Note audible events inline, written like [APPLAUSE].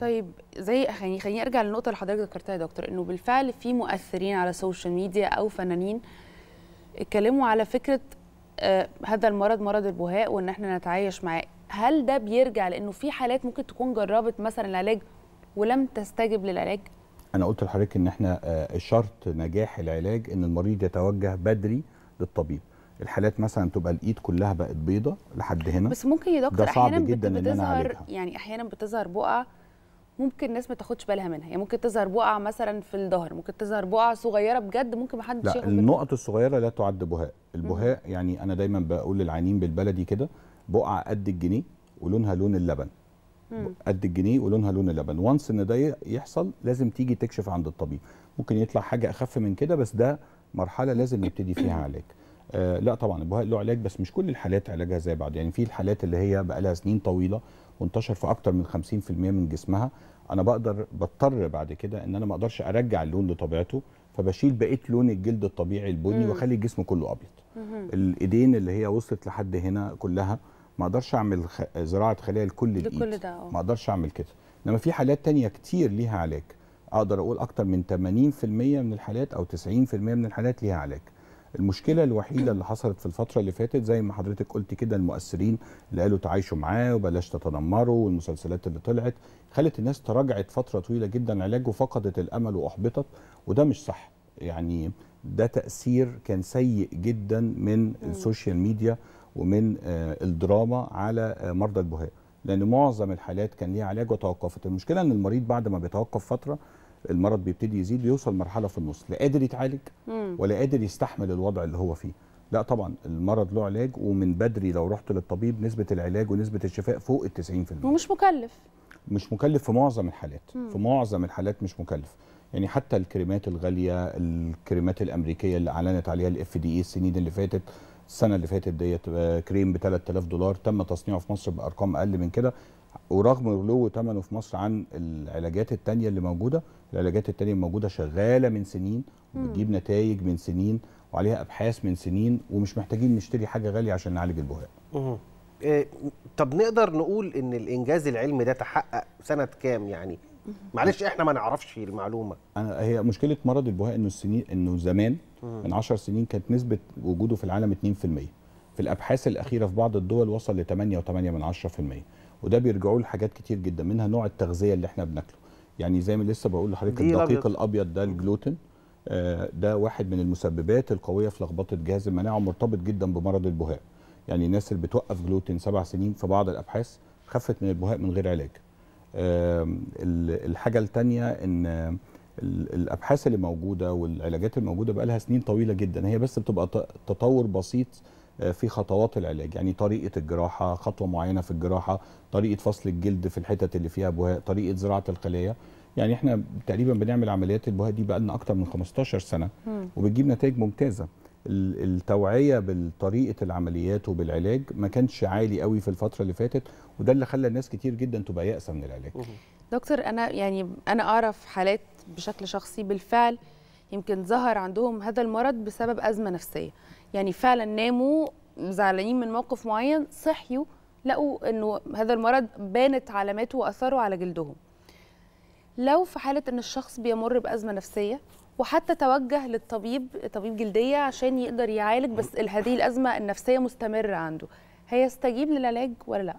طيب زي يعني خليني أرجع للنقطة اللي حضرتك ذكرتها يا دكتور إنه بالفعل في مؤثرين على ال social media أو فنانين اتكلموا على فكرة آه هذا المرض مرض البهاق وإن إحنا نتعايش معاه. هل ده بيرجع لإنه في حالات ممكن تكون جربت مثلا العلاج ولم تستجب للعلاج؟ أنا قلت لحضرتك إن إحنا آه، شرط نجاح العلاج إن المريض يتوجه بدري للطبيب. الحالات مثلا تبقى الإيد كلها بقت بيضة لحد هنا. بس ممكن يا دكتور ده صعب أحيانا جدا بتظهر. يعني أحيانا بتظهر بقع ممكن الناس ما تاخدش بالها منها. يعني ممكن تظهر بقع مثلا في الظهر ممكن تظهر بقع صغيرة بجد ممكن ما حدش لا النقط الصغيرة لا تعد بهاء. البهاء يعني أنا دايما بقول للعيانين بالبلدي كده بقعة قد الجنيه ولونها لون اللبن. مم. قد الجنيه ولونها لون اللبن. وانس إن ده يحصل لازم تيجي تكشف عند الطبيب. ممكن يطلع حاجة أخف من كده بس ده مرحلة لازم نبتدي فيها [CLEARS THROAT] علاج آه لا طبعا البهاء له علاج بس مش كل الحالات علاجها زي بعض. يعني في الحالات اللي هي بقى لها سنين طويلة وانتشر في أكتر من 50% من جسمها أنا بقدر بضطر بعد كده إن أنا ما أقدرش أرجع اللون لطبيعته فبشيل بقية لون الجلد الطبيعي البني. وأخلي الجسم كله أبيض. الإيدين اللي هي وصلت لحد هنا كلها ما أقدرش أعمل خ... زراعة خلايا لكل الإيد. آه. ما أقدرش أعمل كده. إنما في حالات تانية كتير ليها علاج. أقدر أقول أكتر من 80% من الحالات أو 90% من الحالات ليها علاج. المشكلة الوحيدة اللي حصلت في الفترة اللي فاتت زي ما حضرتك قلت كده المؤثرين اللي قالوا تعايشوا معاه وبلاش تتنمروا والمسلسلات اللي طلعت خلت الناس تراجعت فترة طويلة جدا العلاج وفقدت الأمل وأحبطت وده مش صح. يعني ده تأثير كان سيء جدا من ال social media ومن آه، الدراما على آه، مرضى البهاق. لأن معظم الحالات كان ليها علاج وتوقفت. المشكلة إن المريض بعد ما بيتوقف فترة المرض بيبتدي يزيد بيوصل مرحلة في النص لا قادر يتعالج. ولا قادر يستحمل الوضع اللي هو فيه. لا طبعا المرض له علاج ومن بدري لو رحت للطبيب نسبة العلاج ونسبة الشفاء فوق ال 90% ومش مكلف. مش مكلف في معظم الحالات. مم. في معظم الحالات مش مكلف. يعني حتى الكريمات الغالية الكريمات الأمريكية اللي أعلنت عليها الاف دي إي السنين اللي فاتت السنة اللي فاتت ديت آه، كريم ب 3000 دولار تم تصنيعه في مصر بأرقام أقل من كده. ورغم غلو ثمنه في مصر عن العلاجات التانية اللي موجودة العلاجات التانية الموجوده شغالة من سنين وبتجيب نتائج من سنين وعليها أبحاث من سنين ومش محتاجين نشتري حاجة غالية عشان نعالج البهاء. إيه، طب نقدر نقول إن الإنجاز العلمي ده تحقق سنة كام يعني؟ معلش إحنا ما نعرفش المعلومة. أنا هي مشكلة مرض البهاء إنه السنين إنه زمان من 10 سنين كانت نسبة وجوده في العالم 2% في الأبحاث الأخيرة في بعض الدول وصل ل 8.8 من 10% وده بيرجعوا لحاجات كتير جدا منها نوع التغذية اللي إحنا بناكله. يعني زي ما لسه بقول لحضرتك الدقيق. الأبيض. ده الجلوتين آه، ده واحد من المسببات القوية في لخبطة جهاز المناعة ومرتبط جدا بمرض البهاء. يعني الناس اللي بتوقف جلوتين سبع سنين في بعض الأبحاث خفت من البهاء من غير علاج. الحاجة الثانية إن الأبحاث اللي موجودة والعلاجات الموجودة بقى لها سنين طويلة جدا. هي بس بتبقى تطور بسيط في خطوات العلاج. يعني طريقة الجراحة خطوة معينة في الجراحة طريقة فصل الجلد في الحتت اللي فيها بهاء طريقة زراعة الخلايا. يعني إحنا تقريبا بنعمل عمليات البهاء دي بقى لنا أكتر من 15 سنة. وبتجيب نتائج ممتازة. ال- التوعية بالطريقة العمليات وبالعلاج ما كانش عالي قوي في الفترة اللي فاتت وده اللي خلى الناس كتير جدا تبقى يائسة من العلاج. دكتور أنا يعني أنا أعرف حالات بشكل شخصي بالفعل يمكن ظهر عندهم هذا المرض بسبب أزمة نفسية. يعني فعلا ناموا زعلانين من موقف معين صحيوا لقوا إنه هذا المرض بانت علاماته واثاره على جلدهم. لو في حالة إن الشخص بيمر بأزمة نفسية وحتى توجه للطبيب طبيب جلدية عشان يقدر يعالج بس هذه الأزمة النفسية مستمرة عنده هيستجيب للعلاج ولا لأ؟